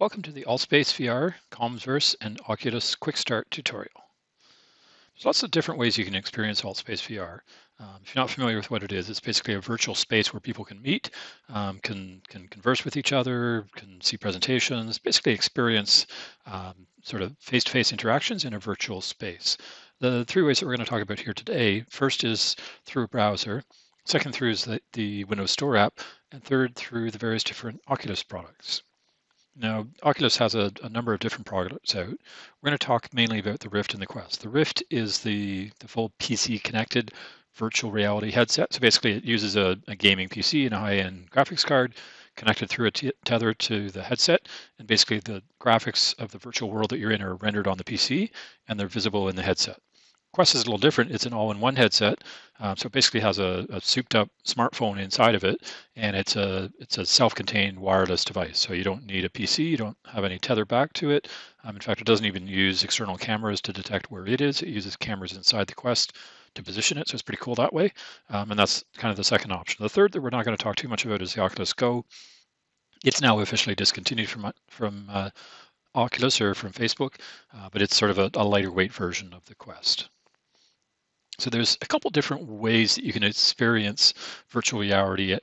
Welcome to the AltSpace VR, Commsverse, and Oculus Quick Start tutorial. There's lots of different ways you can experience AltSpace VR. Um, if you're not familiar with what it is, it's basically a virtual space where people can meet, um, can can converse with each other, can see presentations, basically experience um, sort of face-to-face interactions in a virtual space. The three ways that we're going to talk about here today, first is through a browser, second through is the, the Windows Store app, and third through the various different Oculus products. Now, Oculus has a, a, number of different products out. We're going to talk mainly about the Rift and the Quest. The Rift is the, the full PC connected virtual reality headset. So basically, it uses a, a gaming PC and a high end graphics card connected through a tether to the headset. And basically, the graphics of the virtual world that you're in are rendered on the PC and they're visible in the headset. Quest is a little different. It's an all-in-one headset, um, so it basically has a, a souped-up smartphone inside of it, and it's a it's a self-contained wireless device. So you don't need a PC. You don't have any tether back to it. Um, in fact, it doesn't even use external cameras to detect where it is. It uses cameras inside the Quest to position it. So it's pretty cool that way. Um, and that's kind of the second option. The third that we're not going to talk too much about is the Oculus Go. It's now officially discontinued from from uh, Oculus or from Facebook, uh, but it's sort of a, a lighter weight version of the Quest. So there's a couple different ways that you can experience virtual reality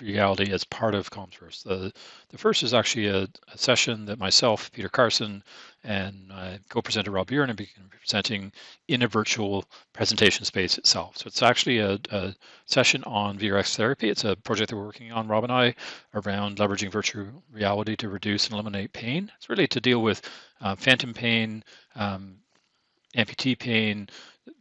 reality as part of Commsverse. The, the first is actually a, a session that myself, Peter Carson, and my co-presenter Rob Buren have been presenting in a virtual presentation space itself. So it's actually a, a, session on VRX therapy. It's a project that we're working on, Rob and I, around leveraging virtual reality to reduce and eliminate pain. It's really to deal with uh, phantom pain, um, amputee pain,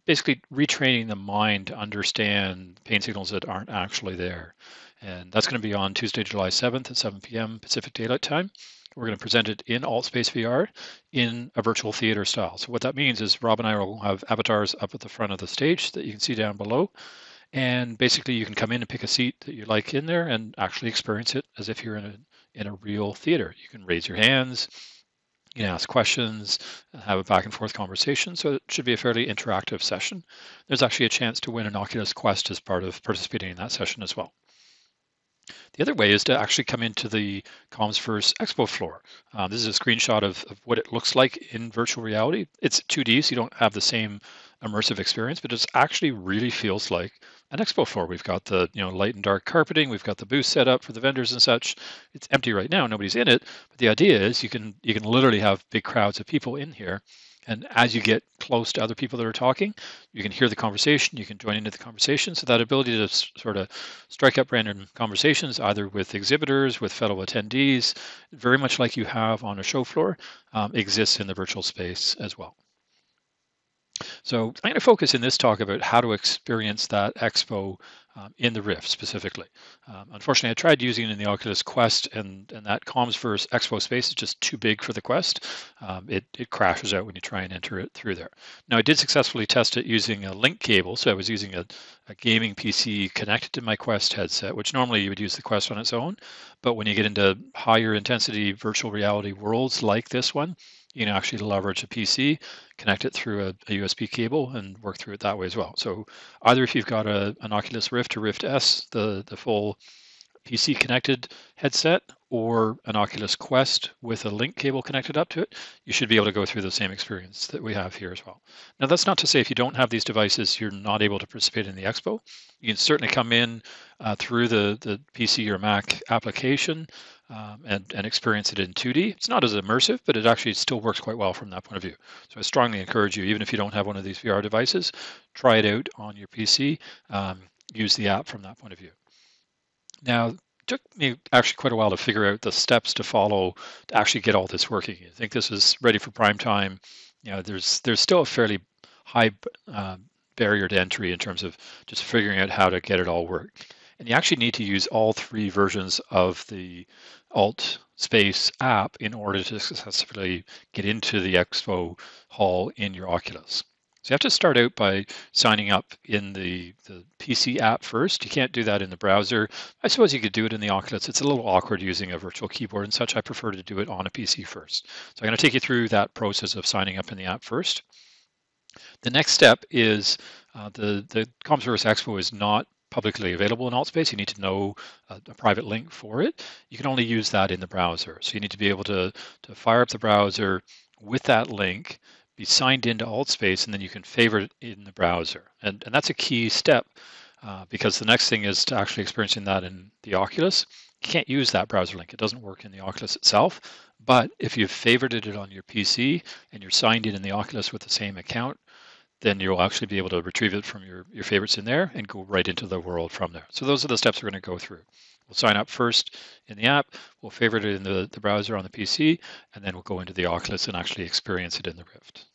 basically retraining the mind to understand pain signals that aren't actually there. And that's going to be on Tuesday, July 7th at 7 p.m. Pacific Daylight Time. We're going to present it in AltSpace VR in a virtual theater style. So what that means is Rob and I will have avatars up at the front of the stage that you can see down below. And basically you can come in and pick a seat that you like in there and actually experience it as if you're in a in a real theater. You can raise your hands, you can ask questions, have a back and forth conversation. So it should be a fairly interactive session. There's actually a chance to win an Oculus Quest as part of participating in that session as well. The other way is to actually come into the Commsverse Expo floor. Um, this is a screenshot of, of, what it looks like in virtual reality. It's 2D, so you don't have the same immersive experience, but it actually really feels like an expo floor. We've got the you know light and dark carpeting. We've got the booth set up for the vendors and such. It's empty right now. Nobody's in it. But the idea is you can you can literally have big crowds of people in here. And as you get close to other people that are talking, you can hear the conversation. You can join into the conversation. So that ability to sort of strike up random conversations, either with exhibitors, with fellow attendees, very much like you have on a show floor, um, exists in the virtual space as well. So I'm going to focus in this talk about how to experience that expo um, in the Rift specifically. Um, unfortunately, I tried using it in the Oculus Quest, and, and that Commsverse Expo space is just too big for the Quest. Um, it, it crashes out when you try and enter it through there. Now, I did successfully test it using a link cable, so I was using a, a gaming PC connected to my Quest headset, which normally you would use the Quest on its own. But when you get into higher intensity virtual reality worlds like this one, you can actually leverage a PC, connect it through a, a, USB cable, and work through it that way as well. So either if you've got a, an Oculus Rift or Rift S, the, the full PC connected headset, or an Oculus Quest with a link cable connected up to it, you should be able to go through the same experience that we have here as well. Now, that's not to say if you don't have these devices, you're not able to participate in the expo. You can certainly come in uh, through the, the PC or Mac application um, and, and experience it in 2D. It's not as immersive, but it actually still works quite well from that point of view. So I strongly encourage you, even if you don't have one of these VR devices, try it out on your PC. Um, use the app from that point of view. Now, took me actually quite a while to figure out the steps to follow to actually get all this working. I think this is ready for prime time. You know, there's there's still a fairly high uh, barrier to entry in terms of just figuring out how to get it all work. And you actually need to use all three versions of the Alt Space app in order to successfully get into the Expo Hall in your Oculus. So you have to start out by signing up in the, the PC app first. You can't do that in the browser. I suppose you could do it in the Oculus. It's a little awkward using a virtual keyboard and such. I prefer to do it on a PC first. So I'm going to take you through that process of signing up in the app first. The next step is uh, the, the Commsverse Expo is not publicly available in AltSpace. You need to know a, a, private link for it. You can only use that in the browser. So you need to be able to, to fire up the browser with that link, be signed into AltSpace, and then you can favorite it in the browser. And, and that's a key step uh, because the next thing is to actually experiencing that in the Oculus. You can't use that browser link. It doesn't work in the Oculus itself. But if you've favorited it on your PC and you're signed in in the Oculus with the same account, then you'll actually be able to retrieve it from your, your favorites in there and go right into the world from there. So those are the steps we're going to go through. We'll sign up first in the app, we'll favorite it in the, the browser on the PC, and then we'll go into the Oculus and actually experience it in the Rift.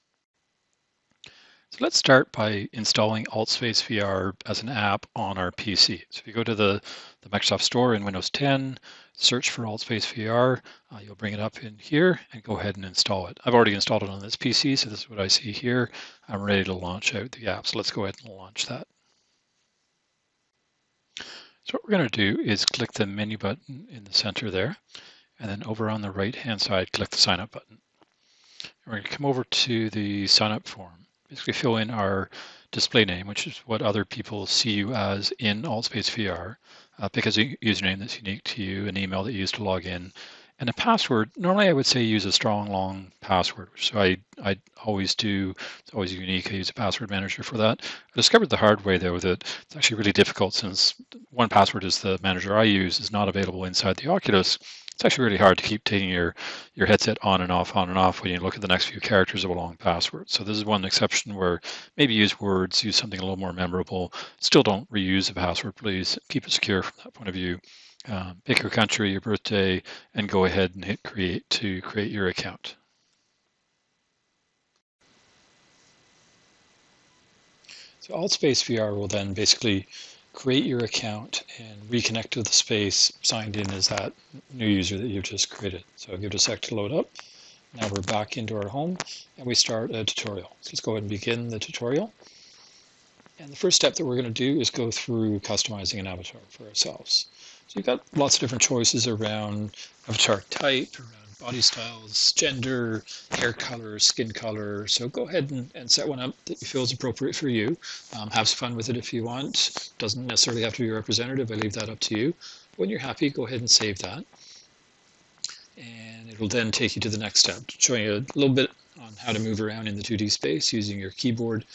So let's start by installing AltSpace VR as an app on our PC. So if you go to the, the Microsoft Store in Windows 10, search for AltSpace VR, uh, you'll bring it up in here and go ahead and install it. I've already installed it on this PC, so this is what I see here. I'm ready to launch out the app, so let's go ahead and launch that. So what we're going to do is click the menu button in the center there, and then over on the right-hand side, click the sign up button. And we're going to come over to the sign up form basically fill in our display name, which is what other people see you as in AltSpace VR. Uh, pick a username that's unique to you, an email that you use to log in, and a password. Normally, I would say use a strong, long password, so I I always do. It's always unique. I use a password manager for that. I discovered the hard way though that it's actually really difficult since 1Password is the manager I use is not available inside the Oculus it's actually really hard to keep taking your, your headset on and off, on and off when you look at the next few characters of a long password. So this is one exception where maybe use words, use something a little more memorable. Still don't reuse a password, please. Keep it secure from that point of view. Um, pick your country, your birthday, and go ahead and hit create to create your account. So AltSpace VR will then basically create your account and reconnect to the space signed in as that new user that you've just created. So give it a sec to load up. Now we're back into our home and we start a tutorial. So let's go ahead and begin the tutorial. And the first step that we're going to do is go through customizing an avatar for ourselves. So you've got lots of different choices around avatar type, around body styles, gender, hair color, skin color. So go ahead and, and set one up that you feel is appropriate for you. Um, have some fun with it if you want. Doesn't necessarily have to be representative. I leave that up to you. When you're happy, go ahead and save that. And it will then take you to the next step, showing you a little bit on how to move around in the 2D space using your keyboard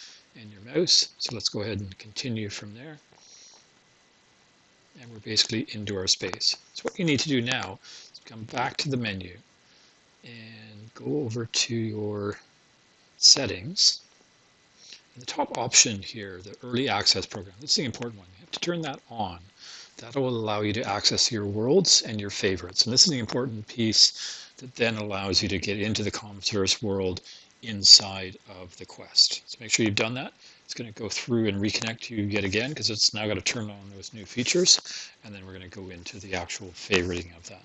and your mouse. So let's go ahead and continue from there. And we're basically into our space. So what you need to do now is come back to the menu and go over to your settings. And the top option here, the early access program, that's the important one. You have to turn that on. That will allow you to access your worlds and your favorites. And this is the important piece that then allows you to get into the Commsverse world inside of the Quest. So make sure you've done that. It's going to go through and reconnect you yet again because it's now got to turn on those new features. And then we're going to go into the actual favoriting of that.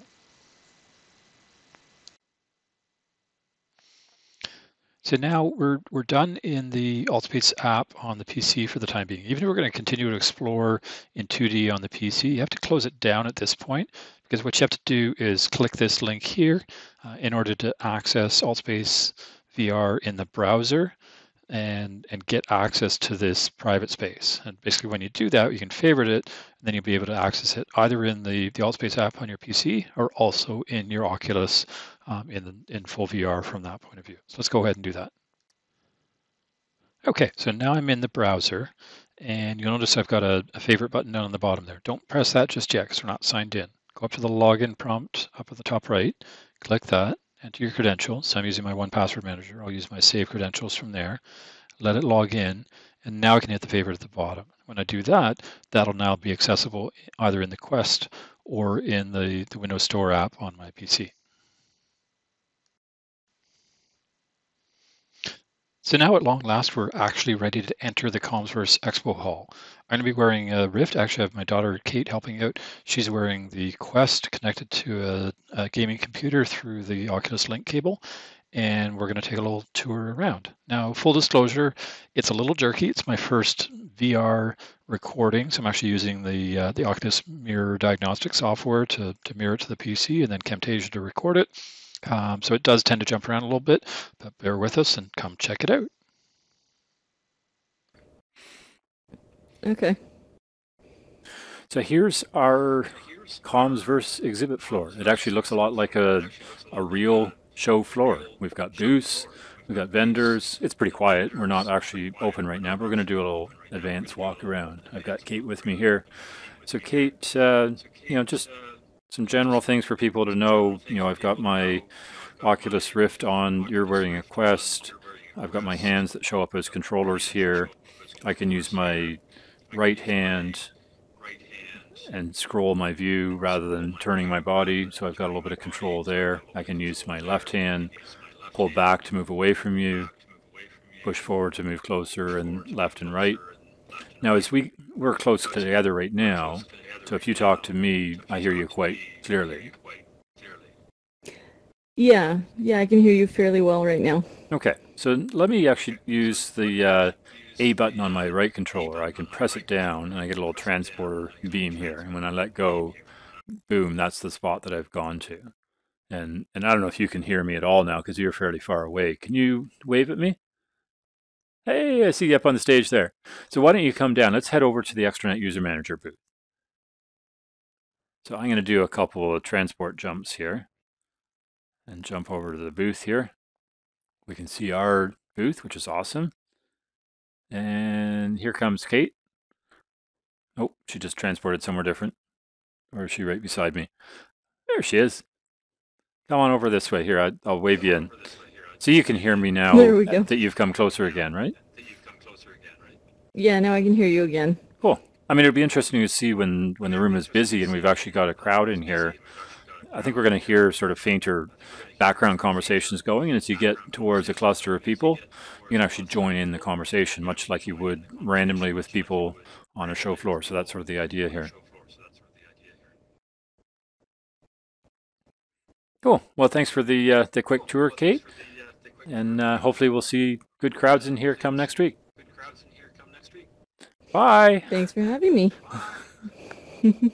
So now we're, we're done in the AltSpace app on the PC for the time being. Even if we're going to continue to explore in 2D on the PC, you have to close it down at this point because what you have to do is click this link here uh, in order to access AltSpace VR in the browser and, and get access to this private space. And basically when you do that, you can favorite it, and then you'll be able to access it either in the, the AltSpace app on your PC or also in your Oculus um, in, the, in full VR from that point of view. So let's go ahead and do that. Okay, so now I'm in the browser, and you'll notice I've got a, a favorite button down on the bottom there. Don't press that just yet because we're not signed in. Go up to the login prompt up at the top right, click that, enter your credentials. So I'm using my 1Password manager. I'll use my save credentials from there, let it log in, and now I can hit the favorite at the bottom. When I do that, that'll now be accessible either in the Quest or in the, the Windows Store app on my PC. So now at long last, we're actually ready to enter the CommsVerse Expo Hall. I'm going to be wearing a Rift. Actually, I have my daughter Kate helping out. She's wearing the Quest connected to a, a gaming computer through the Oculus Link cable. And we're going to take a little tour around. Now, full disclosure, it's a little jerky. It's my first VR recording. So I'm actually using the uh, the Oculus Mirror Diagnostic software to, to mirror it to the PC and then Camtasia to record it. Um, so it does tend to jump around a little bit, but bear with us and come check it out. Okay. So here's our Commsverse exhibit floor. It actually looks a lot like a, a real show floor. We've got booths, we've got vendors. It's pretty quiet. We're not actually open right now, but we're going to do a little advanced walk around. I've got Kate with me here. So Kate, uh, you know, just some general things for people to know. You know, I've got my Oculus Rift on. You're wearing a Quest. I've got my hands that show up as controllers here. I can use my right hand and scroll my view rather than turning my body. So I've got a little bit of control there. I can use my left hand, pull back to move away from you, push forward to move closer and left and right. Now as we, we're close together right now, so if you talk to me, I hear you quite clearly. Yeah, yeah, I can hear you fairly well right now. Okay, so let me actually use the uh, A button on my right controller. I can press it down and I get a little transporter beam here. And when I let go, boom, that's the spot that I've gone to. And, and I don't know if you can hear me at all now because you're fairly far away. Can you wave at me? Hey, I see you up on the stage there. So why don't you come down? Let's head over to the Extranet User Manager booth. So I'm going to do a couple of transport jumps here and jump over to the booth here. We can see our booth, which is awesome. And here comes Kate. Oh, she just transported somewhere different. Or is she right beside me? There she is. Come on over this way. Here, I, will wave you in. So you can hear me now there we go. that you've come closer again, right? Yeah, now I can hear you again. Cool. I mean, it'll be interesting to see when, when the room is busy and we've actually got a crowd in here I think we're going to hear sort of fainter background conversations going. And as you get towards a cluster of people, you can actually join in the conversation, much like you would randomly with people on a show floor. So that's sort of the idea here. Cool. Well, thanks for the uh, the quick tour, Kate. And uh, hopefully we'll see good crowds in here come next week. Bye. Thanks for having me.